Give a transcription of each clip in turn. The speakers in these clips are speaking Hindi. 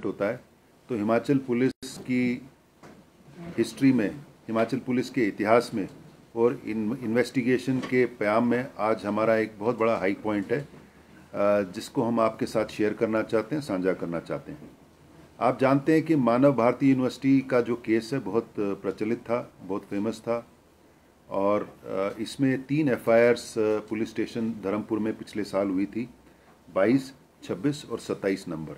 होता है तो हिमाचल पुलिस की हिस्ट्री में हिमाचल पुलिस के इतिहास में और इन इन्वेस्टिगेशन के प्याम में आज हमारा एक बहुत बड़ा हाई पॉइंट है जिसको हम आपके साथ शेयर करना चाहते हैं साझा करना चाहते हैं। आप जानते हैं कि मानव भारती यूनिवर्सिटी का जो केस है बहुत प्रचलित था बहुत फ़ेमस था और इसमें तीन एफ़ पुलिस स्टेशन धर्मपुर में पिछले साल हुई थी 22, 26 और 27 नंबर।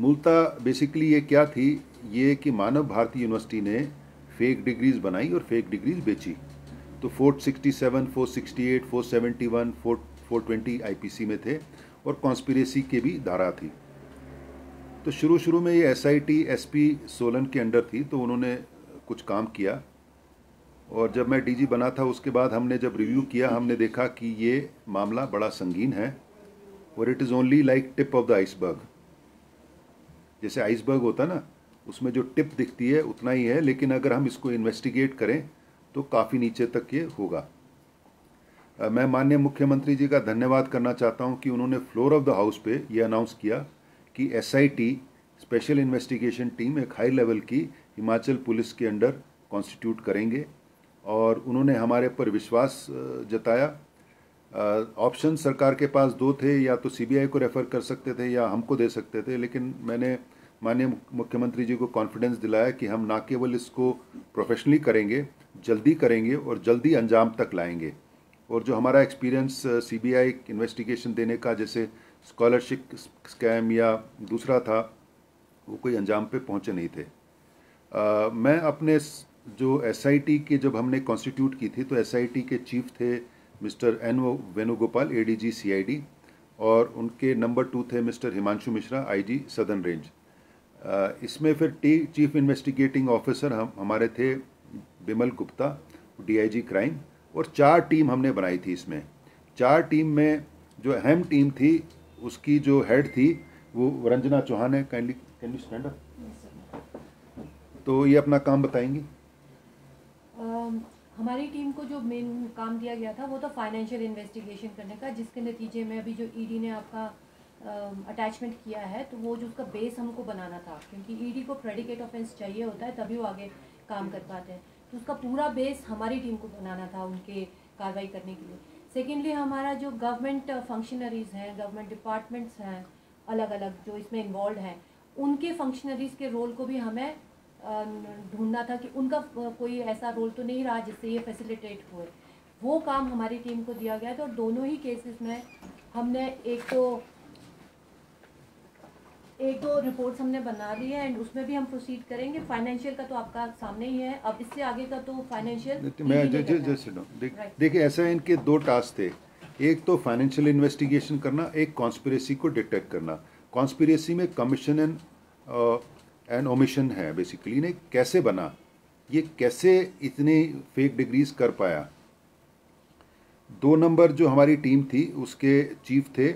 मूलतः बेसिकली ये क्या थी? ये कि मानव भारती यूनिवर्सिटी ने फेक डिग्रीज बनाई और फेक डिग्रीज बेची। तो 467, 468, 471, 4 420 आईपीसी में थे और कॉन्स्पिरेसी के भी धारा थी। तो शुरू शुरू में ये S I T S P Solan के अंडर थी तो उन्होंने कुछ काम किया। और जब मैं डीजी बना था उसके बाद हमने जब रिव्यू किया हमने देखा कि ये मामला बड़ा संगीन है और it is only like tip of the iceberg जैसे आइसबर्ग होता ना, उसमें जो टिप दिखती है, उतना ही है, लेकिन अगर हम इसको इन्वेस्टिगेट करें तो काफ़ी नीचे तक ये होगा। मैं माननीय मुख्यमंत्री जी का धन्यवाद करना चाहता हूँ कि उन्होंने फ्लोर ऑफ़ द हाउस पे ये अनाउंस किया कि एसआईटी स्पेशल इन्वेस्टिगेशन टीम एक हाई लेवल की हिमाचल पुलिस के अंडर कॉन्स्टिट्यूट करेंगे। और उन्होंने हमारे पर विश्वास जताया। ऑप्शन सरकार के पास दो थे, या तो सीबीआई को रेफ़र कर सकते थे, या हमको दे सकते थे, लेकिन मैंने माननीय मुख्यमंत्री जी को कॉन्फिडेंस दिलाया कि हम ना केवल इसको प्रोफेशनली करेंगे जल्दी करेंगे और जल्दी अंजाम तक लाएँगे। और जो हमारा एक्सपीरियंस सीबीआई इन्वेस्टिगेशन देने का जैसे स्कॉलरशिप स्कैम या दूसरा था वो कोई अंजाम पे पहुँचे नहीं थे। आ, मैं अपने जो एसआईटी के जब हमने कॉन्स्टिट्यूट की थी तो एसआईटी के चीफ थे mister N O Venugopal ADG CID और उनके नंबर टू थे mister Himanshu Mishra IG southern range इसमें फिर टी चीफ इन्वेस्टिगेटिंग ऑफिसर हम हमारे थे बिमल गुप्ता डीआईजी क्राइम और चार टीम हमने बनाई थी इसमें। चार टीम में जो अहम टीम थी उसकी जो हेड थी वो रंजना चौहान है। Kindly can you stand up तो ये अपना काम बताएँगी। हमारी टीम को जो मेन काम दिया गया था वो था फाइनेंशियल इन्वेस्टिगेशन करने का जिसके नतीजे में अभी जो ईडी e ने आपका अटैचमेंट किया है तो वो जो उसका बेस हमको बनाना था, क्योंकि ईडी e को प्रेडिकेट ऑफेंस चाहिए होता है, तभी वो आगे काम कर पाते हैं। तो उसका पूरा बेस हमारी टीम को बनाना था, उनके कार्रवाई करने के लिए। सेकेंडली हमारा जो गवर्नमेंट फंक्शनरीज़ हैं गवर्नमेंट डिपार्टमेंट्स हैं अलग अलग जो इसमें इन्वॉल्व हैं, उनके फंक्शनरीज़ के रोल को भी हमें ढूंढना था कि उनका कोई ऐसा रोल तो नहीं रहा जिससे ये फैसिलिटेट हुए। वो काम हमारी टीम को दिया गया था और दोनों ही केसेस में हमने एक तो एक दो रिपोर्ट्स हमने बना ली है एंड उसमें भी हम प्रोसीड करेंगे। फाइनेंशियल का तो आपका सामने ही है। अब इससे आगे का तो फाइनेंशियल मैं देखिए ऐसा इनके दो टास्क थे। एक तो फाइनेंशियल इन्वेस्टिगेशन करना एक कॉन्स्पिरेसी को डिटेक्ट करना। कॉन्स्पिरेसी में कमीशन एंड एंड ओमिशन है बेसिकली इन्हें कैसे बना? ये कैसे इतने फेक डिग्रीज कर पाया? दो नंबर जो हमारी टीम थी उसके चीफ थे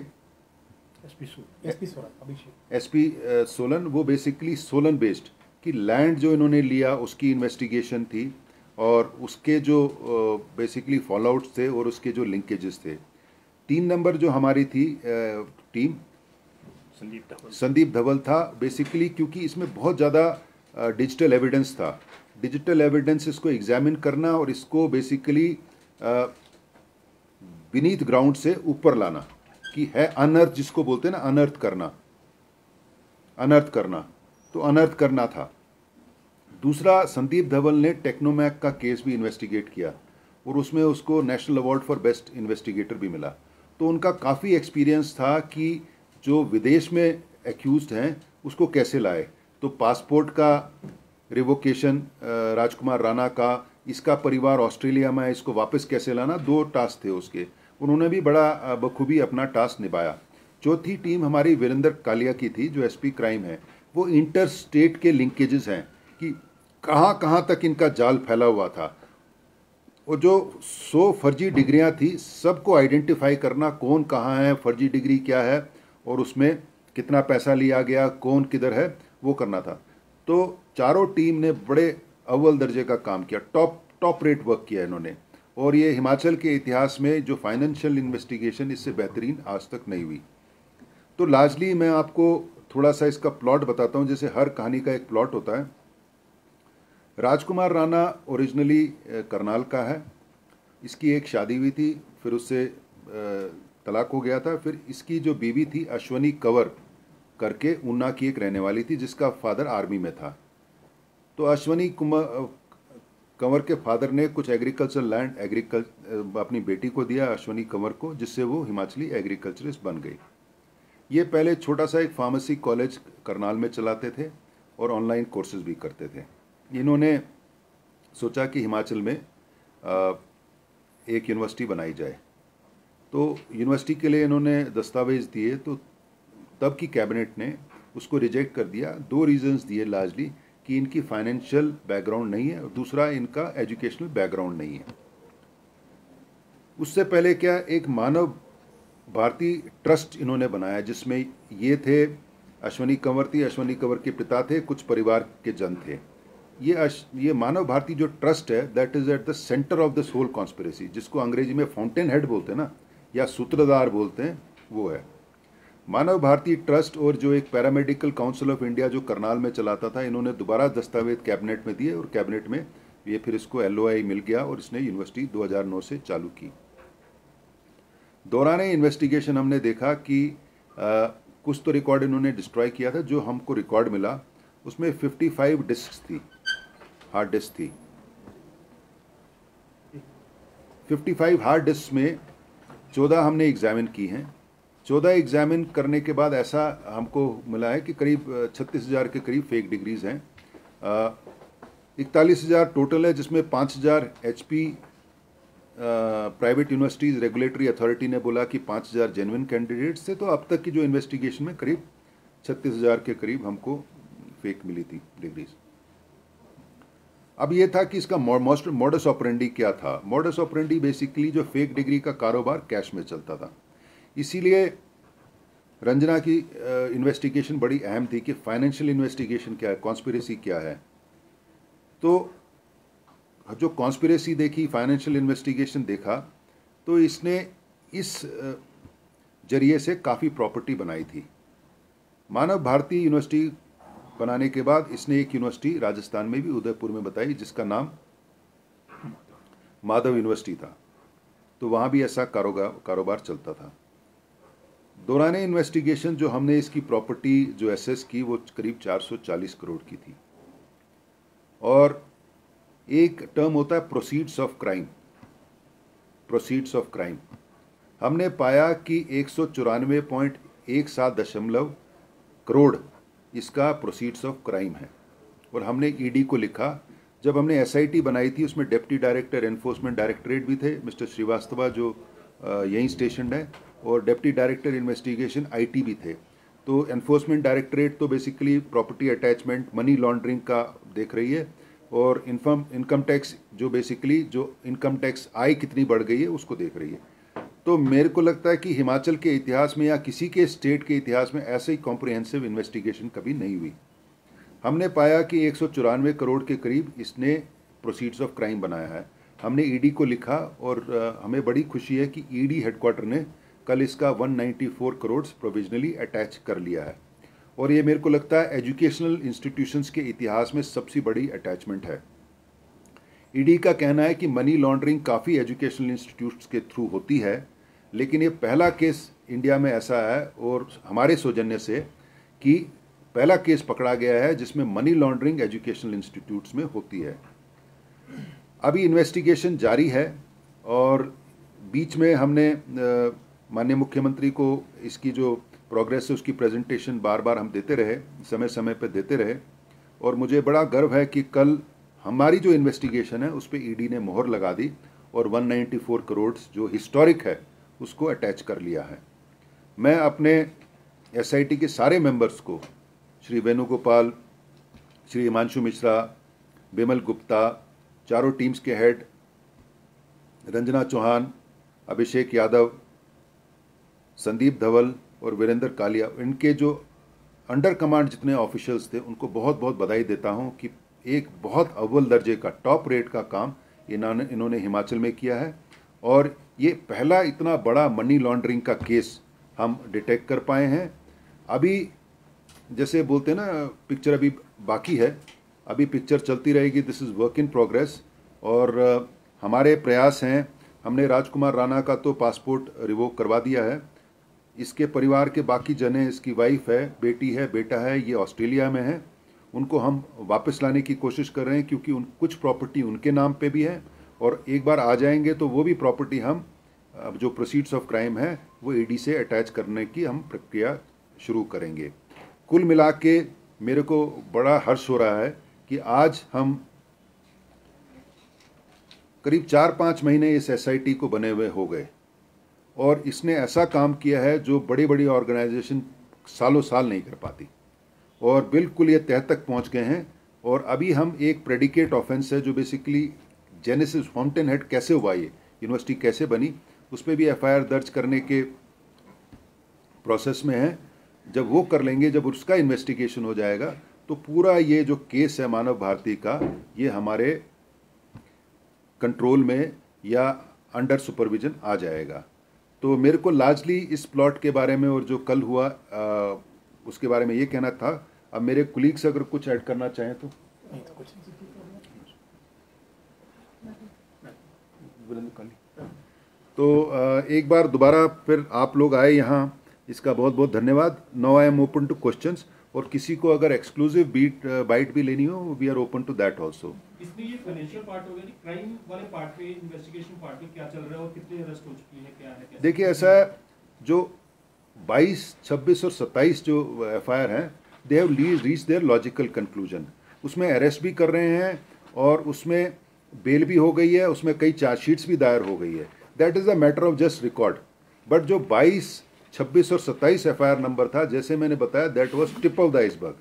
एस पी सोलन वो बेसिकली सोलन बेस्ड कि लैंड जो इन्होंने लिया उसकी इन्वेस्टिगेशन थी और उसके जो बेसिकली फॉलोआउट्स थे और उसके जो लिंकेजेस थे। तीन नंबर जो हमारी थी टीम संदीप धवल। संदीप धवल था बेसिकली क्योंकि इसमें बहुत ज़्यादा डिजिटल एविडेंस था। डिजिटल एविडेंस इसको एग्जामिन करना और इसको बेसिकली बीनीथ ग्राउंड से ऊपर लाना। कि है अनर्थ जिसको बोलते हैं ना, अनर्थ करना। अनर्थ करना। तो अनर्थ करना था। दूसरा, संदीप धवल ने टेक्नोमैक का केस भी इन्वेस्टिगेट किया और उसमें उसको national award for best investigator भी मिला। तो उनका काफ़ी एक्सपीरियंस था कि जो विदेश में एक्यूज हैं, उसको कैसे लाए। तो पासपोर्ट का रिवोकेशन राजकुमार राणा का, इसका परिवार ऑस्ट्रेलिया में है इसको वापस कैसे लाना? दो टास्क थे उसके। उन्होंने भी बड़ा बखूबी अपना टास्क निभाया। चौथी टीम हमारी वीरेंद्र कालिया की थी, जो एसपी क्राइम है। वो इंटर स्टेट के लिंकेजेस हैं कि कहाँ कहाँ तक इनका जाल फैला हुआ था। और जो सौ फर्जी डिग्रियाँ थी, सबको आइडेंटिफाई करना कौन कहाँ है, फर्जी डिग्री क्या है, और उसमें कितना पैसा लिया गया, कौन किधर है, वो करना था। तो चारों टीम ने बड़े अव्वल दर्जे का काम किया टॉप टॉप रेट वर्क किया इन्होंने। और ये हिमाचल के इतिहास में जो फाइनेंशियल इन्वेस्टिगेशन इससे बेहतरीन आज तक नहीं हुई। तो लार्जली मैं आपको थोड़ा सा इसका प्लॉट बताता हूँ, जैसे हर कहानी का एक प्लॉट होता है। राजकुमार राणा ओरिजिनली करनाल का है। इसकी एक शादी हुई थी, फिर उससे तलाक हो गया था। फिर इसकी जो बीवी थी, अश्वनी कंवर करके, ऊना की एक रहने वाली थी, जिसका फादर आर्मी में था। तो अश्वनी कुमार कंवर के फादर ने कुछ एग्रीकल्चर लैंड, एग्रीकल अपनी बेटी को दिया, अश्वनी कंवर को, जिससे वो हिमाचली एग्रीकल्चरिस्ट बन गई। ये पहले छोटा सा एक फार्मेसी कॉलेज करनाल में चलाते थे और ऑनलाइन कोर्सेज भी करते थे। इन्होंने सोचा कि हिमाचल में एक यूनिवर्सिटी बनाई जाए। तो यूनिवर्सिटी के लिए इन्होंने दस्तावेज़ दिए तो तब की कैबिनेट ने उसको रिजेक्ट कर दिया। दो रीजंस दिए लार्जली कि इनकी फाइनेंशियल बैकग्राउंड नहीं है और दूसरा इनका एजुकेशनल बैकग्राउंड नहीं है। उससे पहले क्या एक मानव भारती ट्रस्ट इन्होंने बनाया जिसमें ये थे अश्वनी कंवर थी अश्वनी कंवर के पिता थे कुछ परिवार के जन थे। ये अश, ये मानव भारती जो ट्रस्ट है that is at the centre of this whole conspiracy जिसको अंग्रेज़ी में फाउंटेन हेड बोलते हैं ना या सूत्रधार बोलते हैं वो है। मानव भारती ट्रस्ट और जो एक पैरामेडिकल काउंसिल ऑफ़ इंडिया जो करनाल में चलाता था इन्होंने दोबारा दस्तावेज़ कैबिनेट में दिए और कैबिनेट में ये फिर इसको एल मिल गया और इसने यूनिवर्सिटी 2009 से चालू की। दौरान इन्वेस्टिगेशन हमने देखा कि आ, कुछ तो रिकॉर्ड इन्होंने डिस्ट्रॉय किया था जो हमको रिकॉर्ड मिला उसमें 55 डिस्क थी हार्ड डिस्क थी। 55 हार्ड डिस्क में 14 हमने एग्जामिन की हैं चौदह एग्जामिन करने के बाद ऐसा हमको मिला है कि करीब छत्तीस हज़ार के करीब फेक डिग्रीज़ हैं। इकतालीस हज़ार टोटल है, जिसमें पाँच हज़ार H private universities regulatory authority ने बोला कि पाँच हज़ार जेनविन कैंडिडेट्स थे। तो अब तक की जो इन्वेस्टिगेशन में करीब छत्तीस हज़ार के करीब हमको फेक मिली थी डिग्रीज अब ये था कि इसका मॉडस ऑपरेंडी क्या था। मॉडस ऑपरेंडी बेसिकली जो फेक डिग्री का कारोबार कैश में चलता था। इसीलिए रंजना की इन्वेस्टिगेशन बड़ी अहम थी कि फाइनेंशियल इन्वेस्टिगेशन क्या है कॉन्स्पिरेसी क्या है। तो जो कॉन्स्पिरेसी देखी फाइनेंशियल इन्वेस्टिगेशन देखा तो इसने इस ज़रिए से काफ़ी प्रॉपर्टी बनाई थी। मानव भारती यूनिवर्सिटी बनाने के बाद इसने एक यूनिवर्सिटी राजस्थान में भी, उदयपुर में बताई, जिसका नाम माधव यूनिवर्सिटी था। तो वहाँ भी ऐसा कारोबार कारोबार चलता था। दौरान इन्वेस्टिगेशन जो हमने इसकी प्रॉपर्टी जो एसेस की, वो करीब 440 करोड़ की थी। और एक टर्म होता है proceeds of crime proceeds of crime हमने पाया कि एक सौ चौरानवे पॉइंट एक सात दशमलव करोड़ इसका प्रोसीड्स ऑफ़ क्राइम है। और हमने ईडी e को लिखा। जब हमने एसआईटी बनाई थी, उसमें डिप्टी डायरेक्टर एनफोर्समेंट डायरेक्टरेट भी थे। मिस्टर श्रीवास्तवा जो यहीं स्टेशन है। और डिप्टी डायरेक्टर इन्वेस्टिगेशन आईटी भी थे। तो एनफोर्समेंट डायरेक्टरेट तो basically property attachment money laundering का देख रही है और इनफॉर्म इनकम टैक्स जो बेसिकली जो इनकम टैक्स आय कितनी बढ़ गई है उसको देख रही है। तो मेरे को लगता है कि हिमाचल के इतिहास में या किसी के स्टेट के इतिहास में ऐसे ही कॉम्प्रिहेंसिव इन्वेस्टिगेशन कभी नहीं हुई। हमने पाया कि एक सौ चौरानवे करोड़ के करीब इसने प्रोसीड्स ऑफ़ क्राइम बनाया है। हमने ईडी को लिखा और हमें बड़ी खुशी है कि ईडी हेडक्वार्टर ने कल इसका 194 करोड़ प्रोविजनली अटैच कर लिया है। और ये मेरे को लगता है एजुकेशनल इंस्टीट्यूशंस के इतिहास में सबसे बड़ी अटैचमेंट है। ईडी का कहना है कि मनी लॉन्ड्रिंग काफ़ी एजुकेशनल इंस्टीट्यूट्स के थ्रू होती है, लेकिन ये पहला केस इंडिया में ऐसा है और हमारे सौजन्य से कि पहला केस पकड़ा गया है जिसमें मनी लॉन्ड्रिंग एजुकेशनल इंस्टीट्यूट्स में होती है। अभी इन्वेस्टिगेशन जारी है और बीच में हमने माननीय मुख्यमंत्री को इसकी जो प्रोग्रेस है, उसकी प्रेजेंटेशन बार बार हम देते रहे समय समय पर देते रहे। और मुझे बड़ा गर्व है कि कल हमारी जो इन्वेस्टिगेशन है, उस पर ईडी ने मोहर लगा दी और 194 करोड़ जो हिस्टोरिक है, उसको अटैच कर लिया है। मैं अपने एसआईटी के सारे मेंबर्स को, श्री वेणुगोपाल, श्री हिमांशु मिश्रा, बिमल गुप्ता, चारों टीम्स के हेड रंजना चौहान, अभिषेक यादव संदीप धवल और वीरेंद्र कालिया, इनके जो अंडर कमांड जितने ऑफिशियल्स थे, उनको बहुत बहुत बधाई देता हूँ कि एक बहुत अव्वल दर्जे का टॉप रेट का काम इन्होंने इन्होंने हिमाचल में किया है। और ये पहला इतना बड़ा मनी लॉन्ड्रिंग का केस हम डिटेक्ट कर पाए हैं। अभी जैसे बोलते हैं ना पिक्चर अभी बाकी है। अभी पिक्चर चलती रहेगी this is work in progress और, हमारे प्रयास हैं, हमने राजकुमार राणा का तो पासपोर्ट रिवोक करवा दिया है। इसके परिवार के बाकी जने, इसकी वाइफ है, बेटी है, बेटा है, ये ऑस्ट्रेलिया में है। उनको हम वापस लाने की कोशिश कर रहे हैं क्योंकि उन, कुछ प्रॉपर्टी उनके नाम पे भी है। और एक बार आ जाएँगे तो वो भी प्रॉपर्टी हम जो प्रोसीड्स ऑफ़ क्राइम है, वो ईडी से अटैच करने की हम प्रक्रिया शुरू करेंगे। कुल मिला के मेरे को बड़ा हर्ष हो रहा है कि आज हम करीब चार पाँच महीने इस एसआईटी को बने हुए हो गए। और इसने ऐसा काम किया है जो बड़ी बड़ी ऑर्गेनाइजेशन सालों साल नहीं कर पाती। और बिल्कुल ये तह तक पहुँच गए हैं और अभी हम एक प्रेडिकेट ऑफेंस है जो बेसिकली जेनेसिस फाउंटेन हेड कैसे हुआ ये? यूनिवर्सिटी कैसे बनी? उस पर भी एफआईआर दर्ज करने के प्रोसेस में है। जब वो कर लेंगे, जब उसका इन्वेस्टिगेशन हो जाएगा तो पूरा ये जो केस है मानव भारती का, ये हमारे कंट्रोल में या अंडर सुपरविजन आ जाएगा। तो मेरे को लार्जली इस प्लॉट के बारे में और जो कल हुआ आ, उसके बारे में ये कहना था। अब मेरे कुलीग्स अगर कुछ ऐड करना चाहें तो। तो तो एक बार दोबारा फिर आप लोग आए यहाँ। इसका बहुत बहुत धन्यवाद। No I am open to questions और किसी को अगर एक्सक्लूसिव बीट बाइट भी लेनी हो we are open to that also इसमें ये फाइनेंशियल पार्ट हो गया क्राइम वाले पार्ट पे इन्वेस्टिगेशन पार्ट पे क्या चल रहा है और कितने अरेस्ट हो चुकी हैं क्या है देखिए ऐसा है जो 22, 26 और 27 जो एफआईआर हैं they have reach their logical conclusion उसमें अरेस्ट भी कर रहे हैं और उसमें बेल भी हो गई है उसमें कई चार्जशीट्स भी दायर हो गई है. That is a matter of just record but जो 22, 26 और 27 एफ़ नंबर था, जैसे मैंने बताया that was tip of the iceberg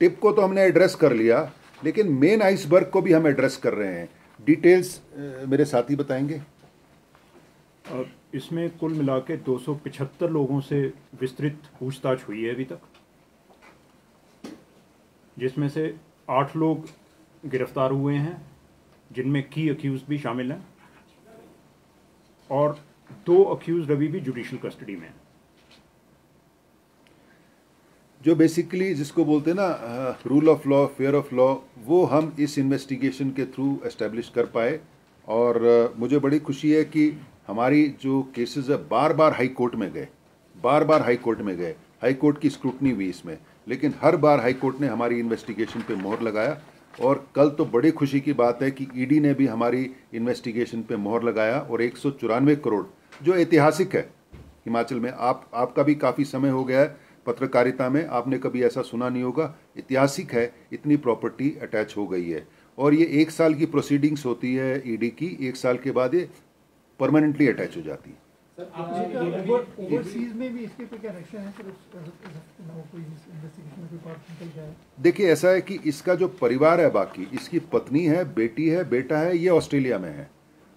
tip को तो हमने एड्रेस कर लिया, लेकिन मेन आइसबर्ग को भी हम एड्रेस कर रहे हैं। डिटेल्स मेरे साथी बताएँगे? और इसमें कुल मिला के दो लोगों से विस्तृत पूछताछ हुई है अभी तक। जिसमें से आठ लोग गिरफ़्तार हुए हैं, जिनमें की अक्यूज भी शामिल हैं। और दो अक्यूज अभी भी जुडिशल कस्टडी में हैं। जो बेसिकली जिसको बोलते हैं ना rule of law fair of law वो हम इस इन्वेस्टिगेशन के थ्रू एस्टेब्लिश कर पाए। और मुझे बड़ी खुशी है कि हमारी जो केसेस है बार बार हाई कोर्ट में गए। बार बार हाई कोर्ट में गए। हाई कोर्ट की स्क्रूटनी हुई इसमें। लेकिन हर बार हाई कोर्ट ने हमारी इन्वेस्टिगेशन पे मोहर लगाया। और कल तो बड़ी खुशी की बात है कि ईडी ने भी हमारी इन्वेस्टिगेशन पे मोहर लगाया। और एक सौ चौरानवे करोड़ जो ऐतिहासिक है हिमाचल में। आप आपका भी काफ़ी समय हो गया है पत्रकारिता में आपने कभी ऐसा सुना नहीं होगा। ऐतिहासिक है इतनी प्रॉपर्टी अटैच हो गई है। और ये एक साल की प्रोसीडिंग्स होती है ईडी की एक साल के बाद ये परमानेंटली अटैच हो जाती है? देखिए ऐसा है कि इसका जो परिवार है बाकी इसकी पत्नी है बेटी है बेटा है ये ऑस्ट्रेलिया में है।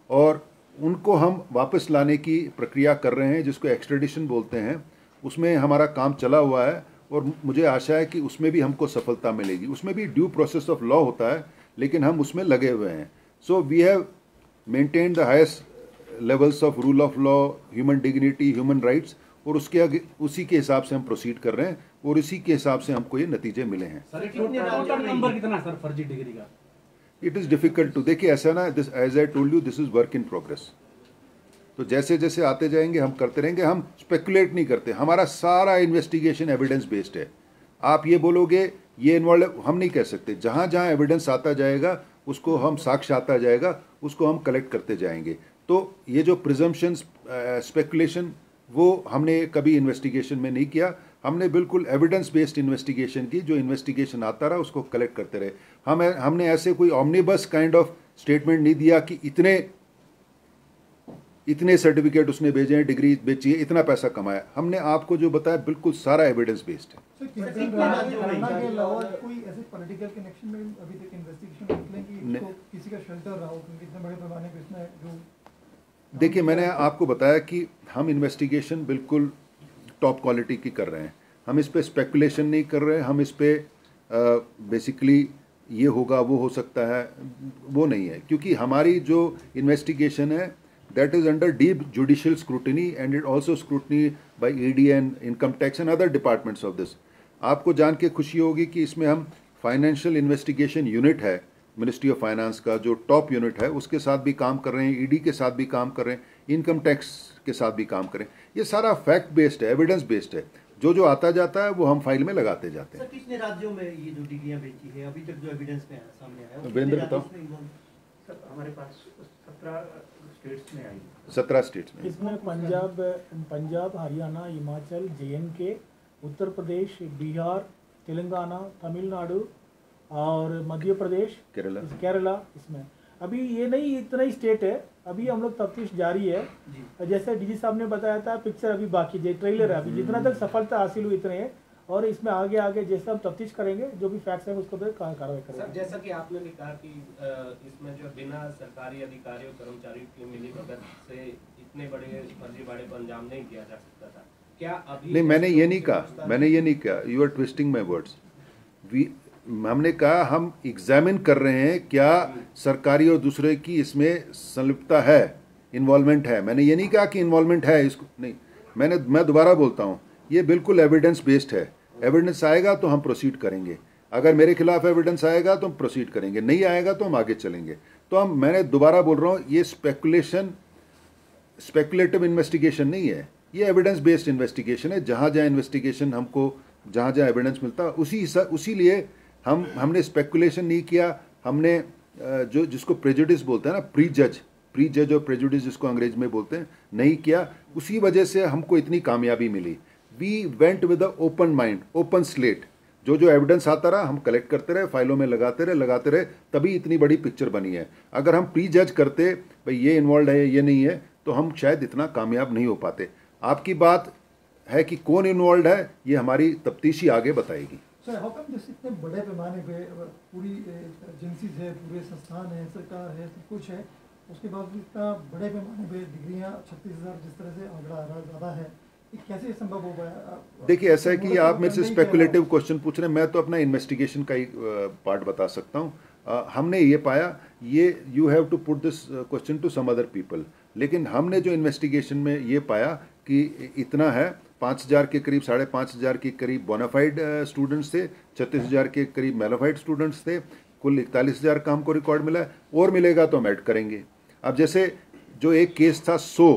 और उनको हम वापस लाने की प्रक्रिया कर रहे हैं, जिसको एक्सट्रेडिशन बोलते हैं, उसमें हमारा काम चला हुआ है और मुझे आशा है कि उसमें भी हमको सफलता मिलेगी। उसमें भी ड्यू प्रोसेस ऑफ़ लॉ होता है, लेकिन हम उसमें लगे हुए हैं। So we have maintain the highest levels of rule of law human dignity human rights और उसके आगे, उसी के हिसाब से हम प्रोसीड कर रहे हैं, और इसी के हिसाब से हमको ये नतीजे मिले हैं। इट इज़ डिफ़िकल्ट टू देखिए, ऐसा ना this as I told you this is work in progress तो जैसे जैसे आते जाएँगे, हम करते रहेंगे, हम स्पेकुलेट नहीं करते। हमारा सारा इन्वेस्टिगेशन एविडेंस बेस्ड है। आप ये बोलोगे, ये इन्वॉल्व हम नहीं कह सकते। जहाँ जहाँ एविडेंस आता जाएगा, उसको हम साक्ष्य आता जाएगा, उसको हम कलेक्ट करते जाएँगे। तो ये जो प्रिजम्पशन स्पेकुलेशन वो हमने कभी इन्वेस्टिगेशन में नहीं किया। हमने बिल्कुल एविडेंस बेस्ड इन्वेस्टिगेशन की जो इन्वेस्टिगेशन आता रहा उसको कलेक्ट करते रहे। हम हमने ऐसे कोई ऑमनीबस काइंड ऑफ़ स्टेटमेंट नहीं दिया कि इतने इतने सर्टिफिकेट उसने भेजे हैं डिग्री बेची है इतना पैसा कमाया। हमने आपको जो बताया बिल्कुल सारा एविडेंस बेस्ड है देखिए मैंने आपको बताया कि हम इन्वेस्टिगेशन बिल्कुल टॉप क्वालिटी की कर रहे हैं। हम इस पर स्पेकुलेशन नहीं कर रहे, हम इस पर बेसिकली ये होगा, वो हो सकता है, वो नहीं है। क्योंकि हमारी जो इन्वेस्टिगेशन है that is under deep judicial scrutiny and it also scrutiny by E D and income tax and other departments of this आपको जान के खुशी होगी कि इसमें हम फाइनेंशियल इन्वेस्टिगेशन यूनिट है मिनिस्ट्री ऑफ़ फाइनेंस का, जो टॉप यूनिट है, उसके साथ भी काम कर रहे हैं ईडी के साथ भी काम कर रहे हैं। इनकम टैक्स के साथ भी काम करें। ये सारा फैक्ट बेस्ड है एविडेंस बेस्ड है। जो जो आता जाता है वो हम फ़ाइल में लगाते जाते हैं। कितने राज्यों में ये जो डिग्रियाँ बेची है? अभी तक जो एविडेंस में सामने आया वीरेंद्र बताओ। सर हमारे पास सत्रह स्टेट्स में आई। सत्रह स्टेट्स में। इसमें पंजाब पंजाब हरियाणा हिमाचल जे के उत्तर प्रदेश बिहार तेलंगाना तमिलनाडु और मध्य प्रदेश केरला। केरला इसमें। अभी ये नहीं इतना ही स्टेट है। अभी हम लोग तफ्तीश जारी है। जी। जैसे डीजी साहब ने बताया था पिक्चर अभी बाकी है ट्रेलर है अभी। जितना तक सफलता हासिल हुई इतने है। और इसमें आगे आगे जैसे हम तफ्तीश करेंगे जो भी फैक्ट्स हैं उसको कार्रवाई सर करेंगे जैसा कि आपने भी कहा कि इसमें जो बिना सरकारी अधिकारियों कर्मचारियों की मिली भगत से इतने बड़े फर्जीवाड़े को अंजाम नहीं दिया जा सकता था। क्या अभी नहीं मैंने ये नहीं कहा। मैंने ये नहीं कहा। You are twisting my words we हमने कहा, हम एग्जामिन कर रहे हैं क्या सरकारी और दूसरे की इसमें संलिप्तता है इन्वॉल्वमेंट है। मैंने ये नहीं कहा कि इन्वॉल्वमेंट है इसको, नहीं। मैंने, मैं दोबारा बोलता हूँ, ये बिल्कुल एविडेंस बेस्ड है। एविडेंस आएगा तो हम प्रोसीड करेंगे। अगर मेरे खिलाफ एविडेंस आएगा तो हम प्रोसीड करेंगे। नहीं आएगा तो हम आगे चलेंगे। तो हम, मैंने दोबारा बोल रहा हूँ, ये स्पेकुलेशन स्पेकुलेटिव इन्वेस्टिगेशन नहीं है। ये एविडेंस बेस्ड इन्वेस्टिगेशन है। जहाँ जहाँ इन्वेस्टिगेशन हमको, जहाँ जहाँ एविडेंस मिलता है उसी उसी लिए हम, हमने स्पेकुलेशन नहीं किया, हमने जो, जिसको प्रेजुडिस बोलते हैं ना प्री जज प्री जज और प्रेजुडिस जिसको अंग्रेज़ में बोलते हैं, नहीं किया। उसी वजह से हमको इतनी कामयाबी मिली। We went with open mind open slate जो जो एविडेंस आता रहा, हम कलेक्ट करते रहे फाइलों में लगाते रहे लगाते रहे, तभी इतनी बड़ी पिक्चर बनी है। अगर हम प्री जज करते, भाई ये इन्वॉल्व है, ये नहीं है तो हम शायद इतना कामयाब नहीं हो पाते। आपकी बात है कि कौन इन्वॉल्व है, ये हमारी तफ्तीशी आगे बताएगी। सर हाउ कम दिस इतने बड़े पैमाने पे पूरी एजेंसीज है पूरे संस्थान है सरकार है सब कुछ है उसके बाद भी इतना बड़े पैमाने पे डिग्रियाँ छत्तीस हज़ार जिस तरह से आंकड़ा आ रहा है ज़्यादा है कैसे संभव हो पाया देखिए ऐसा है कि मूलतः आप मेरे से? स्पेकुलेटिव क्वेश्चन पूछ रहे हैं मैं तो अपना इन्वेस्टिगेशन का ही पार्ट बता सकता हूँ हमने ये पाया ये you have to put this question to some other people लेकिन हमने जो इन्वेस्टिगेशन में ये पाया कि इतना है पाँच हज़ार के करीब, साढ़े पाँच हज़ार के करीब बोनाफाइड स्टूडेंट्स थे, छत्तीस हज़ार के करीब मेलाफाइड स्टूडेंट्स थे, कुल इकतालीस हज़ार का हमको रिकॉर्ड मिला और मिलेगा तो हम ऐड करेंगे। अब जैसे जो एक केस था सो,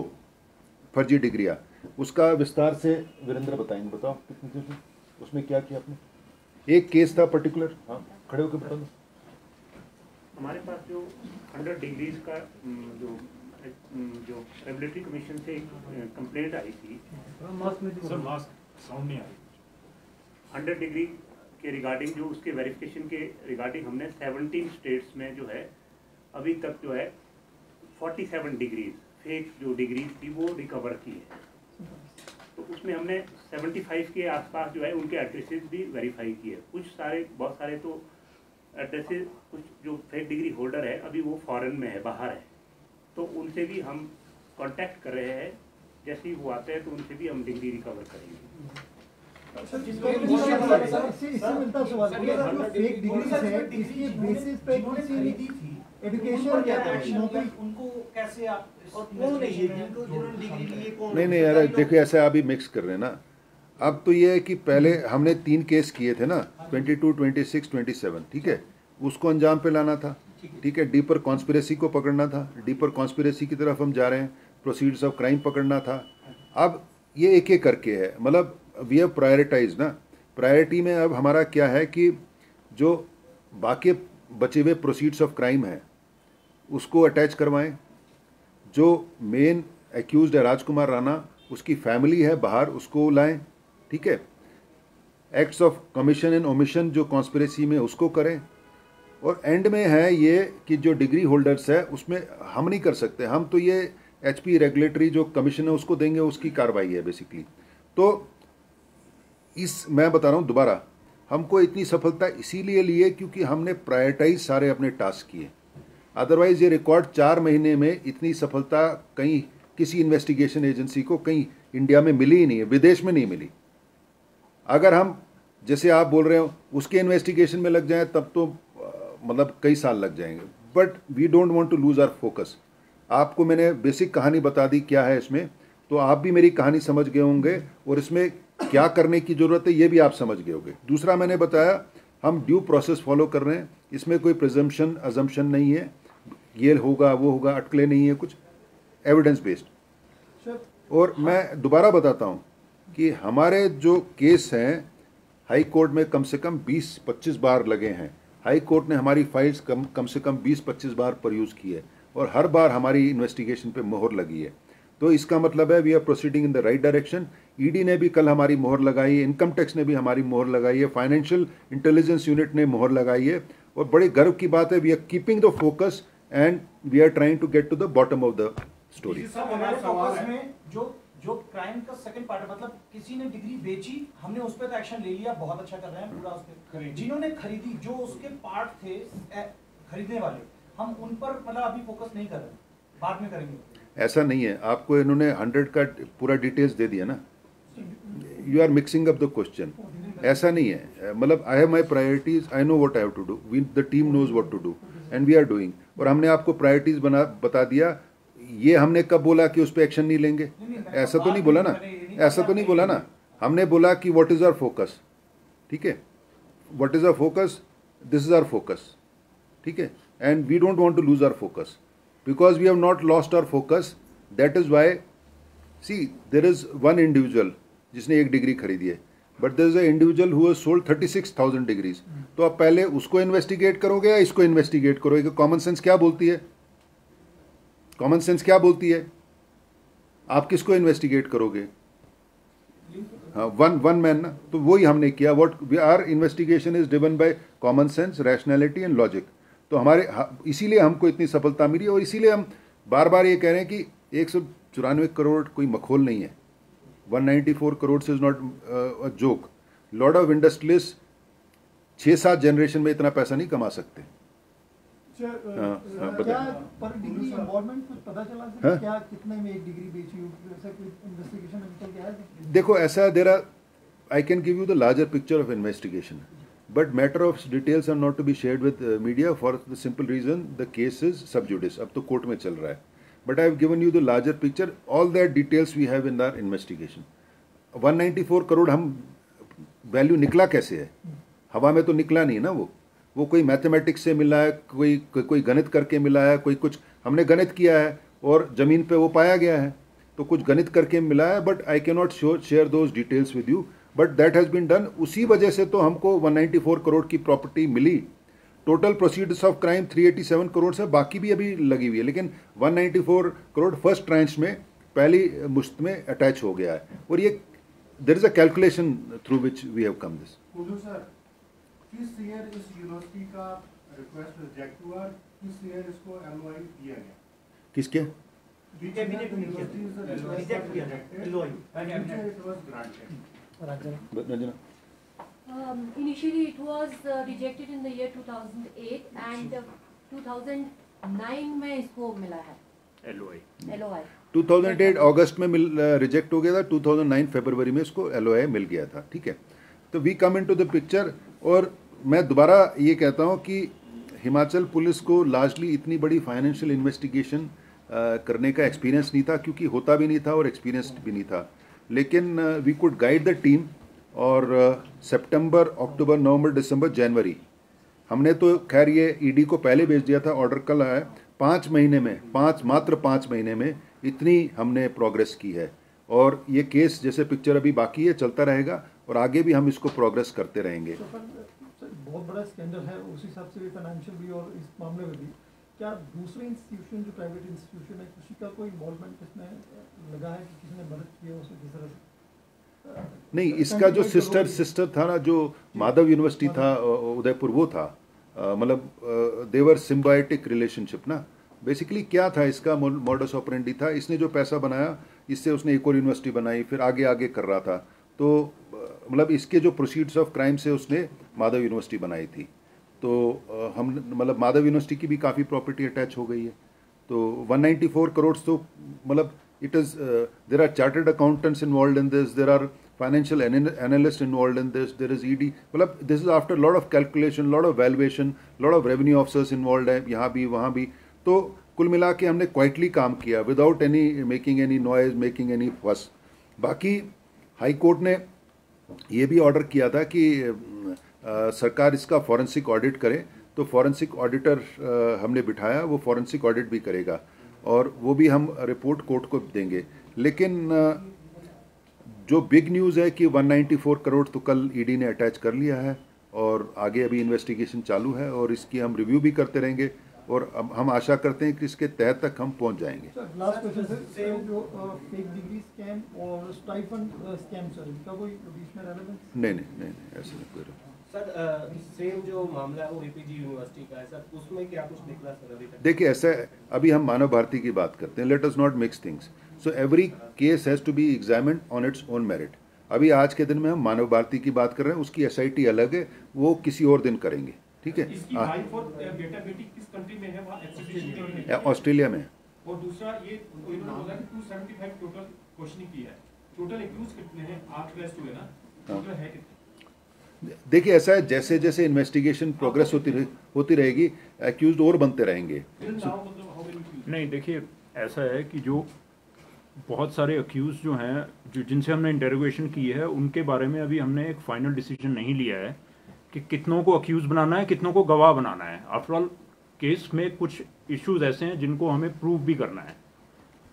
फर्जी डिग्रिया, उसका विस्तार से वीरेंद्र बताएँगे, बताओ, कितनी उसमें? क्या किया आपने? एक केस था पर्टिकुलर हाँ खड़े होकर बता दो हमारे पास जो हंड्रेड डिग्रीज का जो जो रेगुलेटरी कमीशन से एक कंप्लेंट आई थी। सर मास्क साउंड नहीं आ रही हंड्रेड डिग्री के रिगार्डिंग जो उसके वेरिफिकेशन के रिगार्डिंग हमने सेवनटीन स्टेट्स में जो है अभी तक जो है फोर्टी सेवन डिग्रीज फेक जो डिग्रीज थी वो रिकवर की है। तो उसमें हमने 75 के आसपास जो है उनके एड्रेसेस भी वेरीफाई किए कुछ सारे बहुत सारे तो एड्रेसेस कुछ जो फेक डिग्री होल्डर है अभी वो फॉरेन में है बाहर है। तो उनसे भी हम कांटेक्ट कर रहे हैं। जैसे ही वो आते हैं तो उनसे भी हम डिग्री रिकवर करेंगे। सर, सर, इससे इससे मिलता सवाल। ये जो फेक डिग्रीज है इसके बेसिस पे किसी एजुकेशन या नौकरी उनको कैसे आप और कौन है? ये जिनको जिन्होंने डिग्री ली है? कौन नहीं नहीं यार देखिए ऐसे आप ही मिक्स कर रहे हैं ना। अब तो ये है कि पहले हमने तीन केस किए थे ना 22, 26, 27 ठीक है? उसको अंजाम पे लाना था। ठीक है डीपर कॉन्स्पिरेसी को पकड़ना था। डीपर कॉन्स्पिरेसी की तरफ़ हम जा रहे हैं। प्रोसीड्स ऑफ़ क्राइम पकड़ना था। अब ये एक एक करके है। मतलब वी हैव प्रायोरिटाइज ना। प्रायोरिटी में अब हमारा क्या है कि जो बाकी बचे हुए प्रोसीड्स ऑफ़ क्राइम है, उसको अटैच करवाएँ। जो मेन एक्यूज है राजकुमार राणा, उसकी फैमिली है बाहर, उसको लाएँ। ठीक है? Acts of commission and omission जो कॉन्स्पिरेसी में उसको करें। और एंड में है ये कि जो डिग्री होल्डर्स है, उसमें हम नहीं कर सकते। हम तो ये एच पी रेगुलेटरी जो कमीशन है, उसको देंगे, उसकी कार्रवाई है बेसिकली तो इस, मैं बता रहा हूँ दोबारा, हमको इतनी सफलता इसीलिए लिए क्योंकि हमने प्रायोरिटाइज सारे अपने टास्क किए। अदरवाइज़ ये रिकॉर्ड चार महीने में इतनी सफलता कहीं किसी इन्वेस्टिगेशन एजेंसी को कहीं इंडिया में मिली ही नहीं है, विदेश में नहीं मिली। अगर हम, जैसे आप बोल रहे हो, उसके इन्वेस्टिगेशन में लग जाए, तब तो मतलब कई साल लग जाएँगे। But we don't want to lose our focus आपको मैंने बेसिक कहानी बता दी क्या है इसमें तो आप भी मेरी कहानी समझ गए होंगे और इसमें क्या करने की ज़रूरत है ये भी आप समझ गए होंगे। दूसरा मैंने बताया हम ड्यू प्रोसेस फॉलो कर रहे हैं। इसमें कोई प्रिजम्पशन अजम्पशन नहीं है। ये होगा वो होगा अटकले नहीं है कुछ एविडेंस बेस्ड सर और मैं दोबारा बताता हूँ कि हमारे जो केस हैं हाई कोर्ट में कम से कम 20-25 बार लगे हैं। हाई कोर्ट ने हमारी फाइल्स कम कम से कम 20-25 बार पर यूज़ की है और हर बार हमारी इन्वेस्टिगेशन पे मोहर लगी है। तो इसका मतलब है we are proceeding in the right direction ED ने भी कल हमारी मोहर लगाई है इनकम टैक्स ने भी हमारी मोहर लगाई है फाइनेंशियल इंटेलिजेंस यूनिट ने मोहर लगाई है और बड़े गर्व की बात है we are keeping the focus and we are trying to get to the bottom of the story जो जो क्राइम का सेकंड पार्ट मतलब किसी ने डिग्री बेची हमने उस पर तो एक्शन ले लिया बहुत अच्छा कर रहे हैं पूरा उस पर जिन्होंने खरीदी जो उसके पार्ट थे खरीदने वाले हम उन पर मतलब अभी फोकस नहीं कर रहे बाद में करेंगे। ऐसा नहीं है। आपको इन्होंने हंड्रेड का पूरा डिटेल्स दे दिया ना? You are mixing up the question ऐसा नहीं है। मतलब I have my priorities I know what I have to do we the team knows what to do and we are doing और हमने आपको प्रायोरिटीज बना बता दिया। ये हमने कब बोला कि उस पर एक्शन नहीं लेंगे? ऐसा तो नहीं बोला ना। ऐसा तो नहीं बोला ना। हमने बोला कि व्हाट इज़ आर फोकस ठीक है? What is our focus this is our focus ठीक है? And we don't want to lose our focus because we have not lost our focus that is why see there is one individual जिसने एक डिग्री खरीदी है। But there is a individual who sold thirty six thousand degrees तो आप पहले उसको इन्वेस्टिगेट करोगे या इसको इन्वेस्टिगेट करोगे? कॉमन सेंस क्या बोलती है? कॉमन सेंस क्या बोलती है? आप किसको इन्वेस्टिगेट करोगे? हाँ वन वन मैन ना? तो वही हमने किया। What we are investigation is driven by common sense rationality and logic तो हमारे इसीलिए हमको इतनी सफलता मिली और इसीलिए हम बार बार ये कह रहे हैं कि एक सौ चौरानवे करोड़ कोई मखोल नहीं है। 194 crore is not a joke lot of industrialist छः सात जनरेशन में इतना पैसा नहीं कमा सकते। देखो ऐसा देरा I can give you the larger picture of investigation but matter of details are not to be share with media for the simple reason the case is sub judice अब तो कोर्ट में चल रहा है। But I have given you the larger picture all that details we have in our investigation 194 crore हम वैल्यू निकला कैसे है? हवा में तो निकला नहीं ना वो। वो कोई मैथमेटिक्स से मिला है कोई कोई, कोई गणित करके मिला है कोई कुछ हमने गणित किया है और ज़मीन पे वो पाया गया है। तो कुछ गणित करके मिला है but I can not share those details with you but that has been done उसी वजह से तो हमको 194 करोड़ की property milli. Total proceeds of crime 387 crore से बाकी भी अभी लगी हुई है। लेकिन 194 करोड़ फ़र्स्ट ट्रांच में पहली मुश्त में अटैच हो गया है। और ये there is a calculation through which we have come this किस ईयर इस यूनिवर्सिटी का रिक्वेस्ट रिजेक्ट हुआ किस ईयर इसको एलओआई दिया गया? किसके? LOI it was granted Ranjana. Um, initially, it was uh, rejected in the year 2008 and uh, 2009 में इसको मिला है। L LOI. 2008 अगस्त में मिल रिजेक्ट हो गया था 2009 फरवरी में इसको एल मिल गया था ठीक है? तो we come into the picture और मैं दोबारा ये कहता हूँ कि हिमाचल पुलिस को लार्जली इतनी बड़ी फाइनेंशियल इन्वेस्टिगेशन करने का एक्सपीरियंस नहीं था, क्योंकि होता भी नहीं था और एक्सपीरियंस भी नहीं था। लेकिन we could guide the team और सितंबर अक्टूबर नवंबर दिसंबर जनवरी हमने तो खैर ये ईडी को पहले भेज दिया था ऑर्डर कल आया। पाँच महीने में, पाँच, मात्र पाँच महीने में इतनी हमने प्रोग्रेस की है। और ये केस जैसे पिक्चर अभी बाकी है, चलता रहेगा और आगे भी हम इसको प्रोग्रेस करते रहेंगे। बहुत बड़ा स्कैंडल है उस हिसाब से भी फाइनेंशियल भी और इस मामले में भी। क्या दूसरे इंस्टीट्यूशन जो प्राइवेट इंस्टीट्यूशन है किसी का कोई इन्वॉल्वमेंट इसमें लगा है कि किसी ने मदद की है उसे किस तरह से? नहीं इसका जो सिस्टर सिस्टर था ना जो माधव यूनिवर्सिटी था उदयपुर वो था। मतलब देवर सिम्बायोटिक रिलेशनशिप ना। बेसिकली क्या था इसका? मॉडस ऑपरेंडी था। इसने जो पैसा बनाया इससे उसने एक और यूनिवर्सिटी बनाई फिर आगे आगे कर रहा था। तो मतलब इसके जो प्रोसीड्स ऑफ़ क्राइम से उसने माधव यूनिवर्सिटी बनाई थी। तो हम मतलब माधव यूनिवर्सिटी की भी काफ़ी प्रॉपर्टी अटैच हो गई है। तो 194 करोड्स तो मतलब it is there are chartered accountants involve in this there are financial analyst involve in this there is E D मतलब this is after lot of calculation lot of valuation lot of revenue officers involve है, यहाँ भी, वहाँ भी। तो कुल मिला के हमने क्वाइटली काम किया without any making any noise making any fuss बाकी हाई कोर्ट ने ये भी ऑर्डर किया था कि अ, सरकार इसका फॉरेंसिक ऑडिट करे। तो फॉरेंसिक ऑडिटर हमने बिठाया वो फॉरेंसिक ऑडिट भी करेगा और वो भी हम रिपोर्ट कोर्ट को देंगे। लेकिन जो बिग न्यूज़ है कि 194 करोड़ तो कल ईडी ने अटैच कर लिया है और आगे अभी इन्वेस्टिगेशन चालू है और इसकी हम रिव्यू भी करते रहेंगे। और अब हम आशा करते हैं कि इसके तह तक हम पहुँच जाएँगे। Sir last question sir sir जो फेक डिग्री स्कैम और स्टाइफन स्कैम सर इनका कोई बीच में रेलेवेंस नहीं नहीं नहीं नहीं ऐसे नहीं कोई सर सेम जो मामला है वो एपीजी यूनिवर्सिटी का है सर उसमें क्या कुछ निकला सर अभी तक? देखिए ऐसा अभी हम मानव भारती की बात करते हैं। Let us not mix things so every case has to be examine on its own merit अभी आज के दिन में हम मानव भारती की बात कर रहे हैं उसकी एसआईटी अलग है वो किसी और दिन करेंगे। ठीक है? इसकी हाँ, वाइफ और बेटा बेटी किस कंट्री में है? ऑस्ट्रेलिया है। और दूसरा ये इन्होंने बोला कि 275 टोटल क्वेश्चनिंग की है। टोटल एक्यूज कितने हैं? आठ रेस्ट हुए ना? टोटल है कितने? देखिए ऐसा है जैसे जैसे इन्वेस्टिगेशन प्रोग्रेस होती रहे, होती रहेगी एक्यूज और बनते रहेंगे। मतलब हाउ मेनी एक्यूज नहीं देखिए ऐसा है कि जो बहुत सारे अक्यूज जो हैं जो जिनसे हमने इंटेरोगेशन की है उनके बारे में अभी हमने एक फाइनल डिसीज़न नहीं लिया है। कि कितनों को अक्यूज बनाना है कितनों को गवाह बनाना है। आफ्टरऑल केस में कुछ इश्यूज़ ऐसे हैं जिनको हमें प्रूव भी करना है।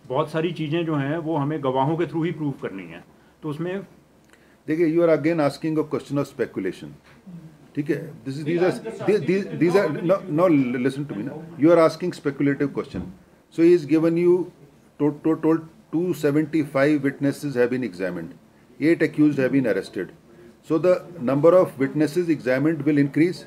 बहुत सारी चीज़ें जो हैं वो हमें गवाहों के थ्रू ही प्रूव करनी है। तो उसमें देखिए you are again asking a question of speculation ठीक है? This is these are these are no listen to me ना you are asking speculative question so he is given you total 275 witnesses have been examined. 8 accused have been arrested. so the number of witnesses examined will increase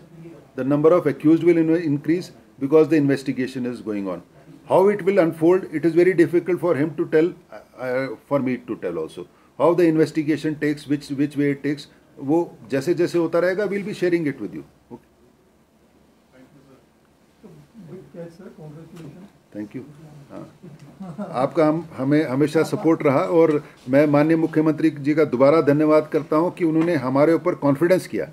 the number of accused will in- increase because the investigation is going on how it will unfold it is very difficult for him to tell uh, uh, for me to tell also how the investigation takes which which way it takes वो जैसे जैसे होता रहेगा will be sharing it with you big catch sir congratulation thank you हाँ आपका हम, हमें हमेशा सपोर्ट रहा और मैं माननीय मुख्यमंत्री जी का दोबारा धन्यवाद करता हूँ कि उन्होंने हमारे ऊपर कॉन्फिडेंस किया।